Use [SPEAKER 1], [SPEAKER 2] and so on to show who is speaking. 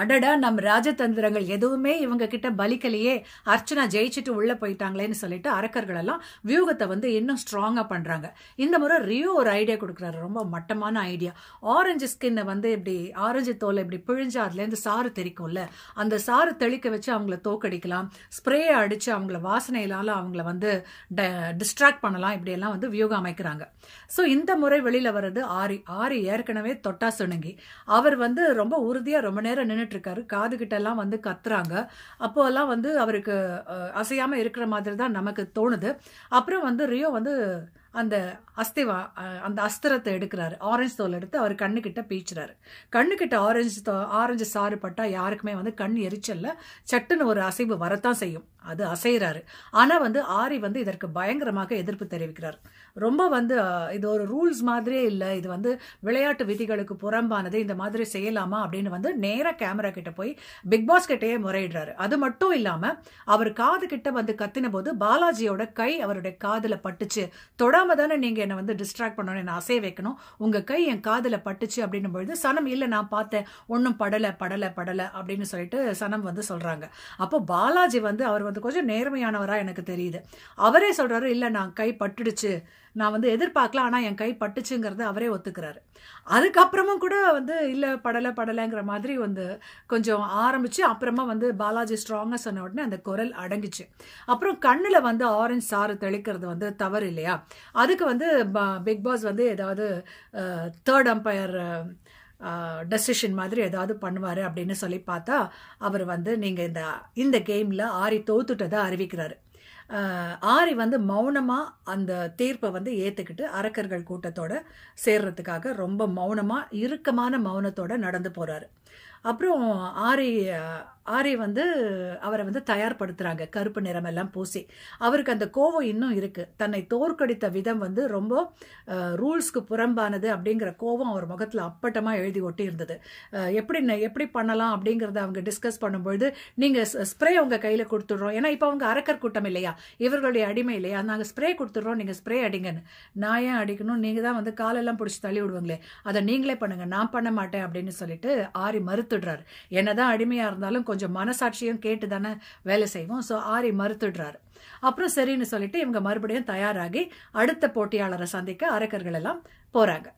[SPEAKER 1] அடடா நம் ராஜதந்திரங்கள் எதுவுமே இவங்க கிட்ட பலிக்கலையே அர்ச்சனா ஜெயிச்சுட்டு உள்ள போயிட்டாங்களேன்னு சொல்லிட்டு அரக்கர்கள் எல்லாம் வியூகத்தை வந்து இன்னும் ஸ்ட்ராங்கா பண்றாங்க. இந்த முறை ரியோ ஒரு ஐடியா கொடுக்குறாரு ரொம்ப மட்டமான ஐடியா ஆரஞ்சு ஸ்கின்னை வந்து இப்படி ஆரஞ்சு தோலை இப்படி பிழிஞ்சு அதுலேருந்து சாறு தெளிக்கும்ல அந்த சாறு தெளிக்க வச்சு அவங்கள தோக்கடிக்கலாம் ஸ்ப்ரே அடிச்சு அவங்கள வாசனையிலால அவங்கள வந்து டிஸ்ட்ராக்ட் பண்ணலாம் இப்படியெல்லாம் வந்து வியூகம் அமைக்கிறாங்க. ஸோ இந்த முறை வெளியில வர்றது ஆரி. ஆரி ஏற்கனவே தொட்டா சுணுங்கி அவர் வந்து ரொம்ப உறுதியா ரொம்ப நேரம் நின்று இருக்காரு காது எல்லாம் வந்து கத்துறாங்க. அப்போல்லாம் வந்து அவருக்கு அசையாமல் அசையாம இருக்கிற மாதிரி தான் நமக்கு தோணுது. அப்புறம் வந்து ரியோ வந்து அந்த அஸ்திவா அந்த அஸ்திரத்தை எடுக்கிறாரு. ஆரஞ்சு தோல் எடுத்து அவர் கண்ணுக்கிட்ட பீச்சுறாரு கண்ணுக்கிட்ட ஆரஞ்சு தோ ஆரஞ்சு சாறு பட்டால் யாருக்குமே வந்து கண் எரிச்சல்ல. சட்டுன்னு ஒரு அசைவு வரத்தான் செய்யும். அது அசைகிறாரு ஆனால் வந்து ஆரி வந்து இதற்கு பயங்கரமாக எதிர்ப்பு தெரிவிக்கிறார். ரொம்ப வந்து இது ஒரு ரூல்ஸ் மாதிரியே இல்லை. இது வந்து விளையாட்டு விதிகளுக்கு புறம்பானது. இந்த மாதிரி செய்யலாமா அப்படின்னு வந்து நேராக கேமரா கிட்ட போய் பிக் பாஸ் கிட்டேயே முறையிடுறாரு. அது மட்டும் இல்லாமல் அவர் காது கிட்ட வந்து கத்தின போது பாலாஜியோட கை அவருடைய காதில் பட்டுச்சு. தொடாம தானே நீங்க என்ன வந்து டிஸ்ட்ராக்ட் பண்ணணும் என்ன அசைய வைக்கணும்? உங்க கை என் காதுல பட்டுச்சு அப்படின்னும் பொழுது சனம் இல்ல நான் பார்த்தேன். ஒன்றும் படல படல படல அப்படின்னு சொல்லிட்டு சனம் வந்து சொல்றாங்க. அப்போ பாலாஜி வந்து அவர் வந்து கொஞ்சம் நேர்மையானவரா எனக்கு தெரியுது. அவரே சொல்றாரு இல்ல நான் கை பட்டுடுச்சு. நான் வந்து எதிர்பார்க்கல ஆனால் என் கை பட்டுச்சுங்கிறத அவரே ஒத்துக்கிறாரு. அதுக்கப்புறமும் கூட வந்து இல்லை படலை படலைங்கிற மாதிரி வந்து கொஞ்சம் ஆரம்பிச்சு அப்புறமா வந்து பாலாஜி ஸ்ட்ராங்காக சொன்ன உடனே அந்த குரல் அடங்கிச்சு. அப்புறம் கண்ணில் வந்து ஆரஞ்சு சாறு தெளிக்கிறது வந்து தவறு இல்லையா? அதுக்கு வந்து பிக் பாஸ் வந்து ஏதாவது தேர்ட் அம்பையர் டெசிஷன் மாதிரி ஏதாவது பண்ணுவார் அப்படின்னு சொல்லி பார்த்தா அவர் வந்து நீங்கள் இந்த இந்த கேமில் ஆரி தோத்துட்டதை அறிவிக்கிறாரு. ஆரி வந்து மௌனமாக அந்த தீர்ப்பை வந்து ஏற்றுக்கிட்டு அரக்கர்கள் கூட்டத்தோட சேர்றதுக்காக ரொம்ப மௌனமாக இறுக்கமான மௌனத்தோட நடந்து போகிறாரு அப்புறம் ஆரி ஆரி வந்து அவரை வந்து தயார்படுத்துறாங்க. கருப்பு நிறம் எல்லாம் பூசி. அவருக்கு அந்த கோவம் இன்னும் இருக்கு. தன்னை தோற்கடித்த விதம் வந்து ரொம்ப ரூல்ஸ்க்கு புறம்பானது அப்படிங்கிற கோவம் அவர் முகத்தில் அப்பட்டமா எழுதி ஒட்டி இருந்தது எப்படி எப்படி பண்ணலாம் அப்படிங்கறத அவங்க டிஸ்கஸ் பண்ணும்பொழுது நீங்க ஸ்ப்ரே உங்க கையில கொடுத்துடுறோம். ஏன்னா இப்போ அவங்க அரக்கர் கூட்டம் இல்லையா? இவர்களுடைய அடிமை இல்லையா? நாங்கள் ஸ்ப்ரே கொடுத்துடுறோம். நீங்க ஸ்ப்ரே அடிங்கன்னு. நான் ஏன் அடிக்கணும்? நீங்க தான் வந்து காலெல்லாம் பிடிச்சி தள்ளி விடுவாங்களே. அதை நீங்களே பண்ணுங்க. நான் பண்ண மாட்டேன். அப்படின்னு சொல்லிட்டு ஆரி மறுத்துடுறாரு. என்னதான் அடிமையா இருந்தாலும் கொஞ்சம் மனசாட்சியும் கேட்டு தானே வேலை செய்வோம். ஸோ ஆரி மறுத்துடுறாரு. அப்புறம் சரின்னு சொல்லிட்டு இவங்க மறுபடியும் தயாராகி அடுத்த போட்டியாளரை சந்திக்க அரக்கர்கள் எல்லாம் போறாங்க.